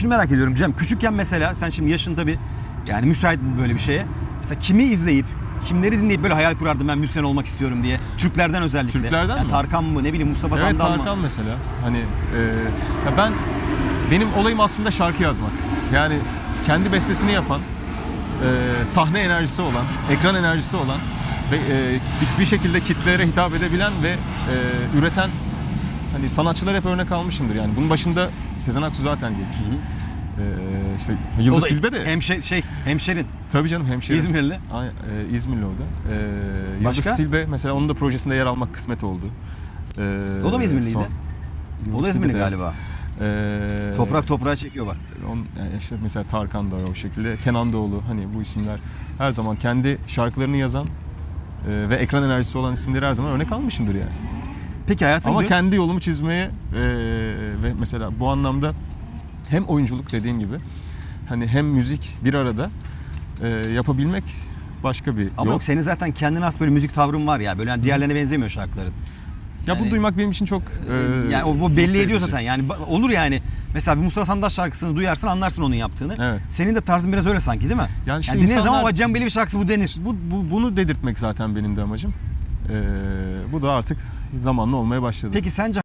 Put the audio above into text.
şunu merak ediyorum Cem. Küçükken mesela sen şimdi yaşın tabii yani müsait böyle bir şeye. Mesela kimi izleyip kimleri dinleyip böyle hayal kurardım ben müzisyen olmak istiyorum diye. Türklerden özellikle. Türklerden Yani mi? Tarkan mı ne bileyim Mustafa Evet Sandal Tarkan mı? mesela. Hani e, ya ben benim olayım aslında şarkı yazmak. Yani kendi bestesini yapan, e, sahne enerjisi olan, ekran enerjisi olan ve e, bir- bir şekilde kitlelere hitap edebilen ve e, üreten hani sanatçılar hep örnek almışımdır yani. Bunun başında Sezen Aksu zaten gelir. E, işte O Yıldız da Tilbe de hemşe, şey, hemşerin. tabii canım hemşire. İzmirli. Ay- e, İzmirli o da. E, Başka? Yıldız Tilbe mesela onun da projesinde yer almak kısmet oldu. E, O da mı İzmirliydi? son- O Yıldız da İzmirli galiba. Ee, Toprak toprağa çekiyor bak. on, yani işte mesela Tarkan da o şekilde, Kenan Doğulu hani bu isimler her zaman kendi şarkılarını yazan e, ve ekran enerjisi olan isimleri her zaman örnek almışımdır yani. Peki hayatın Ama kendi yolumu çizmeye e, ve mesela bu anlamda hem oyunculuk dediğim gibi hani hem müzik bir arada e, yapabilmek başka bir Ama yol. yok senin zaten kendine has böyle müzik tavrın var ya. Böyle hani diğerlerine benzemiyor şarkıların. ya yani- bu duymak benim için çok e, yani o bu belli ediyor edici. zaten. Yani olur yani. Mesela bir Mustafa Sandal şarkısını duyarsın anlarsın onun yaptığını. Evet. Senin de tarzın biraz öyle sanki değil mi? Yani işte yani insanlar- "Aa, Cem Beli bir şarkısı bu denir. Bu, bu bunu dedirtmek zaten benim de amacım. E, bu da artık zamanla olmaya başladı. Peki sence